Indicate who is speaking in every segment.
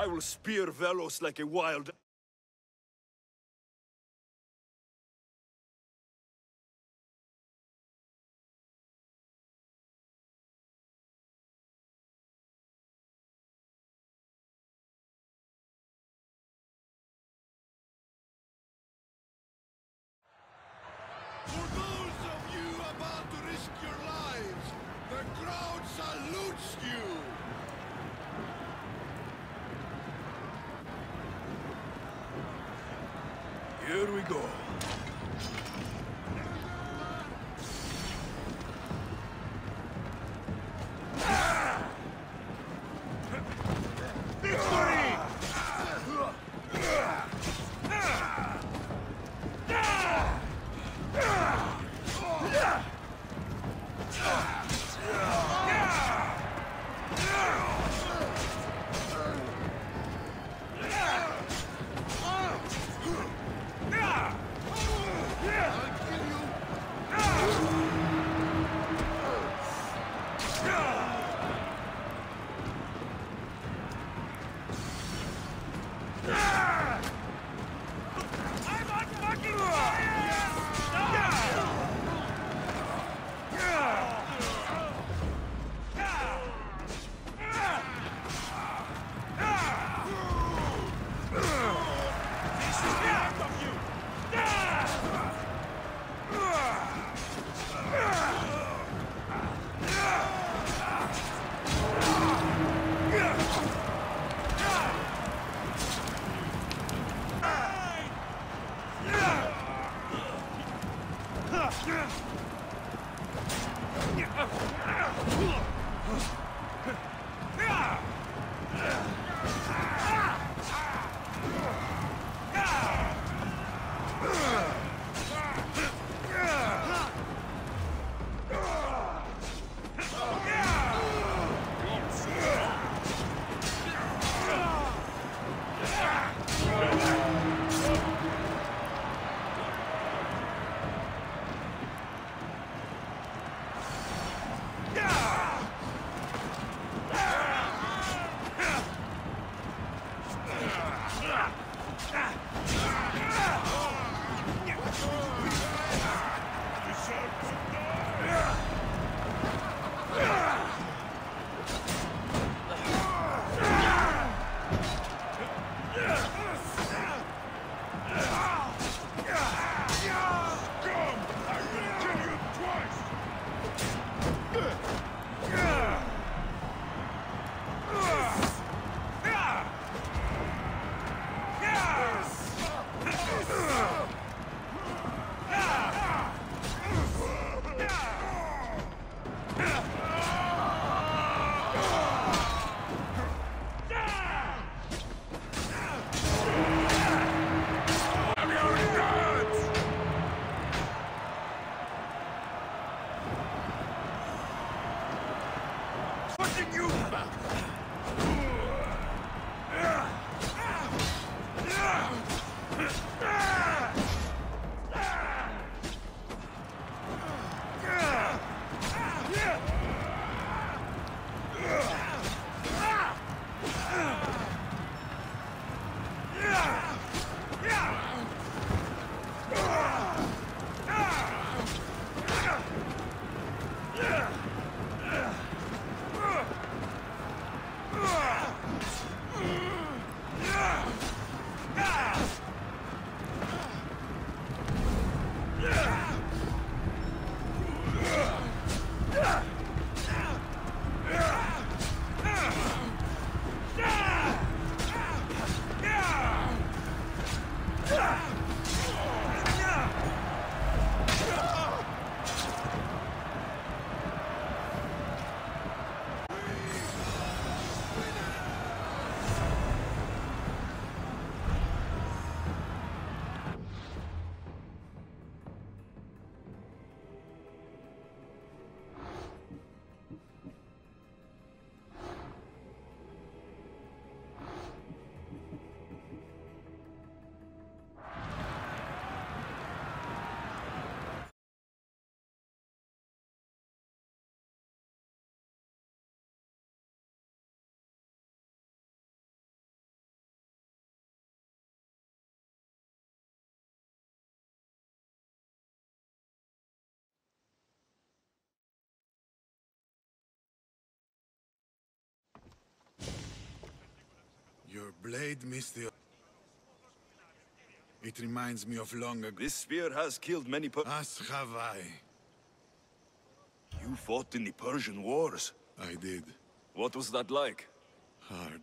Speaker 1: I will spear Velos like a wild...
Speaker 2: For those of you about to risk your lives, the crowd salutes you!
Speaker 1: Here we go. Yeah!
Speaker 2: Blade miss the... It reminds me of long ago.
Speaker 1: This spear has killed many per-
Speaker 2: As have I.
Speaker 1: You fought in the Persian Wars.
Speaker 2: I did.
Speaker 1: What was that like?
Speaker 2: Hard.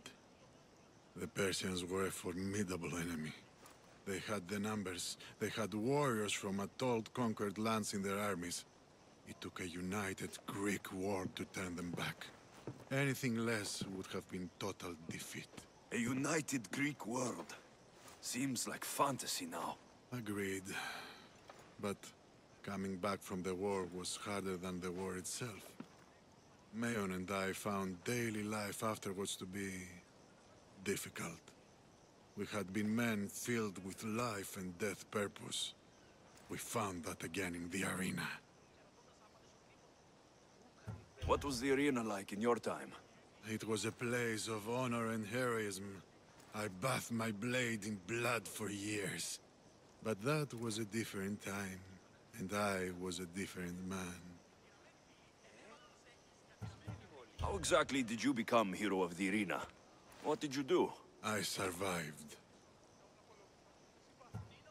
Speaker 2: The Persians were a formidable enemy. They had the numbers. They had warriors from Atoll conquered lands in their armies. It took a united Greek war to turn them back. Anything less would have been total defeat.
Speaker 1: A united Greek world. Seems like fantasy now.
Speaker 2: Agreed. But coming back from the war was harder than the war itself. Mayon and I found daily life afterwards to be... difficult. We had been men filled with life and death purpose. We found that again in the arena.
Speaker 1: What was the arena like in your time?
Speaker 2: It was a place of honor and heroism. I bathed my blade in blood for years. But that was a different time, and I was a different man.
Speaker 1: How exactly did you become hero of the arena? What did you do?
Speaker 2: I survived.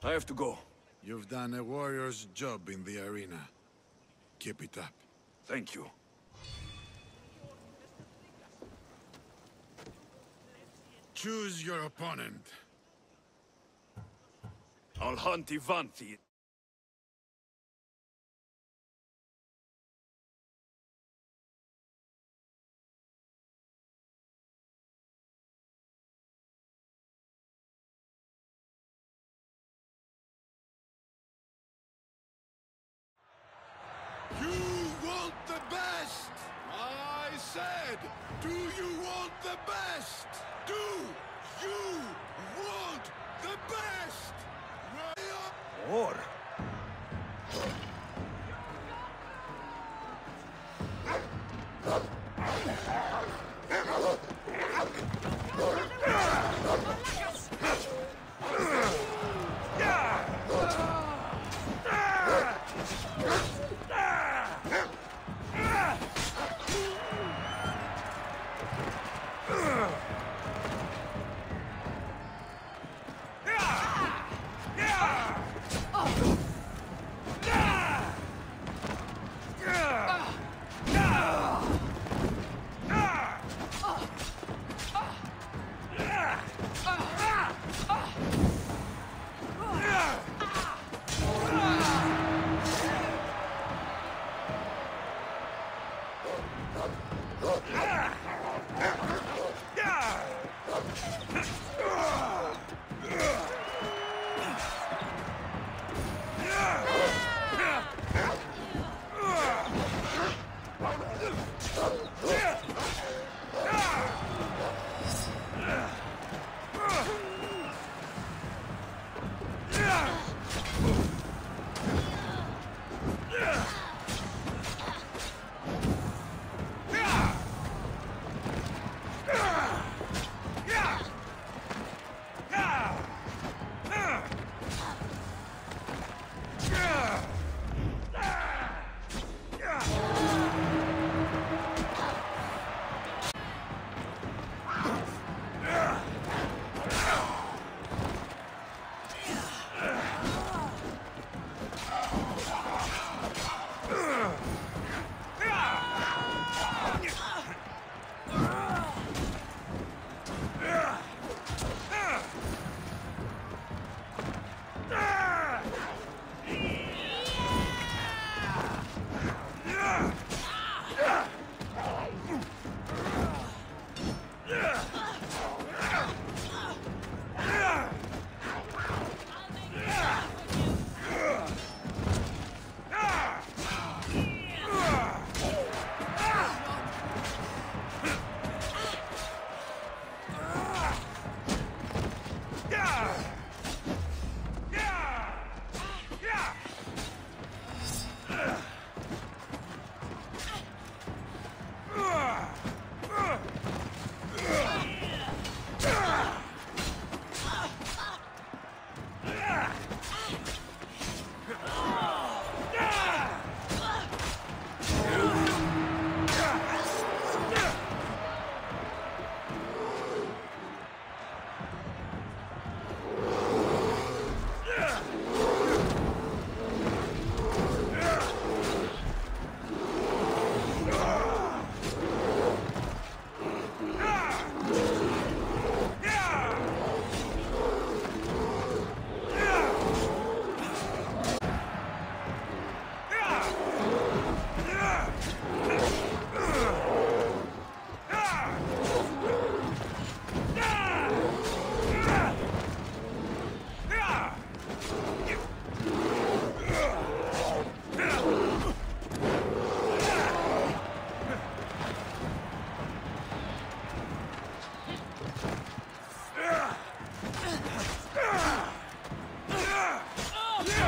Speaker 1: I have to go.
Speaker 2: You've done a warrior's job in the arena. Keep it up.
Speaker 1: Thank you.
Speaker 2: Choose your opponent.
Speaker 1: I'll hunt Ivanti.
Speaker 2: Said, do you want the best? Do you want the best?
Speaker 1: Or...
Speaker 2: Yeah!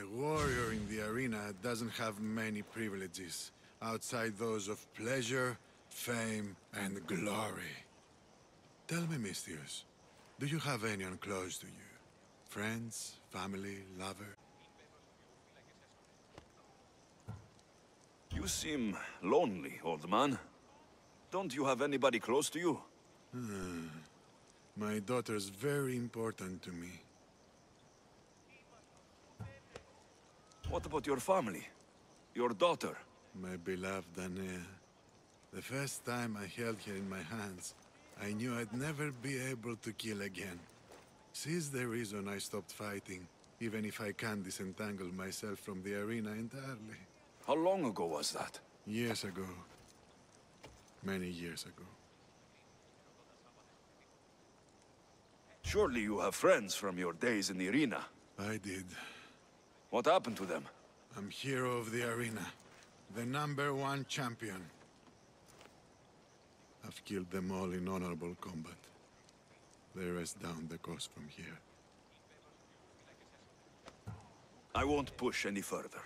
Speaker 2: A warrior in the arena doesn't have many privileges outside those of pleasure, fame, and glory. Tell me, Misthios, do you have anyone close to you? Friends, family, lover?
Speaker 1: You seem lonely, old man. Don't you have anybody close to you? Hmm.
Speaker 2: My daughter's very important to me.
Speaker 1: What about your family? Your daughter?
Speaker 2: My beloved Anea. The first time I held her in my hands, I knew I'd never be able to kill again. She's the reason I stopped fighting, even if I can't disentangle myself from the arena entirely.
Speaker 1: How long ago was that?
Speaker 2: Years ago. Many years ago.
Speaker 1: Surely you have friends from your days in the arena.
Speaker 2: I did.
Speaker 1: What happened to them?
Speaker 2: I'm hero of the arena. The number one champion. I've killed them all in honorable combat. They rest down the coast from here.
Speaker 1: I won't push any further.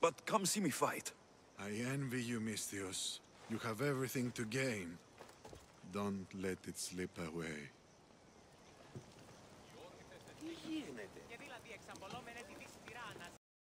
Speaker 1: But come see me fight.
Speaker 2: I envy you, Misthios. You have everything to gain. Don't let it slip away.